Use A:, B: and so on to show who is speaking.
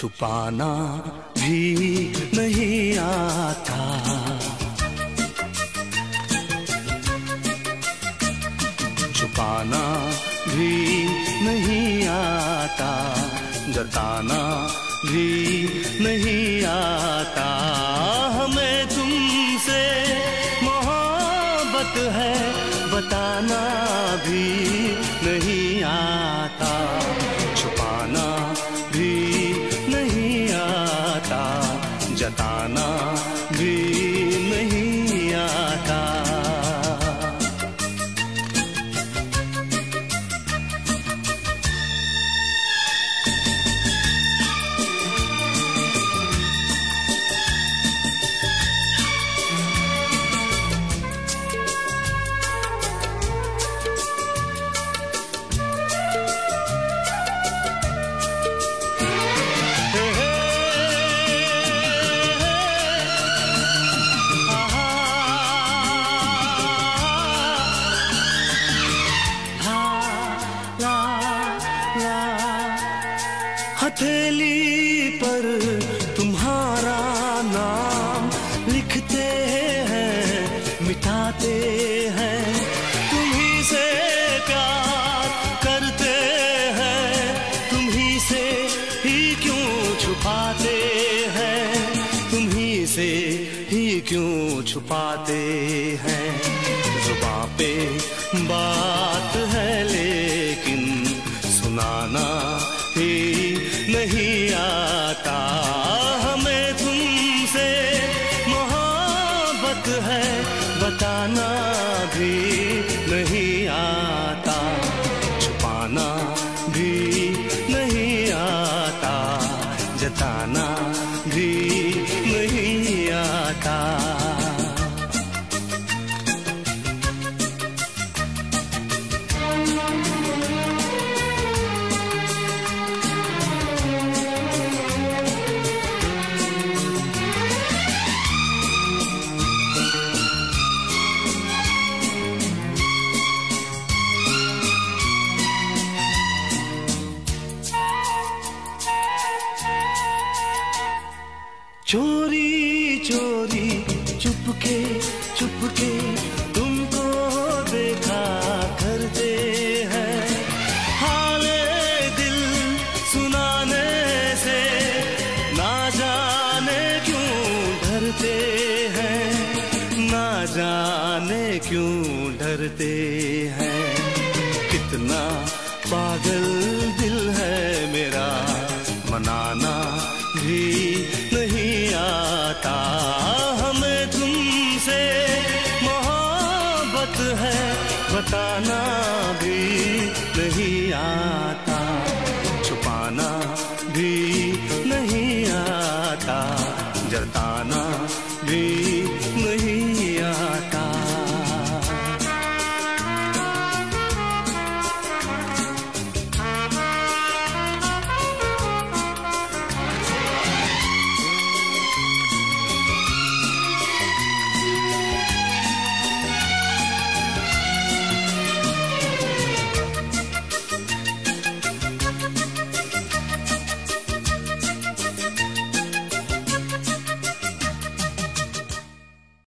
A: छुपाना भी नहीं आता। छुपाना भी नहीं आता, जताना भी नहीं आता। हमें तुमसे मोहब्बत है, बताना भी हथेली पर तुम्हारा नाम लिखते हैं, मिटाते हैं। तुम्ही से प्यार करते हैं तुम्ही से ही क्यों छुपाते हैं? तुम्ही से ही क्यों छुपाते हैं? जुबा पे बात है बताना भी नहीं आता। छुपाना भी नहीं आता जताना भी नहीं आता। चोरी चोरी, चुपके चुपके तुमको देखा करते हैं। हाले दिल सुनाने से ना जाने क्यों डरते हैं? ना जाने क्यों डरते हैं? कितना पागल दिल है मेरा, मनाना भी जाता। हमें तुमसे मोहब्बत है बताना भी नहीं आता। छुपाना भी नहीं आता जताना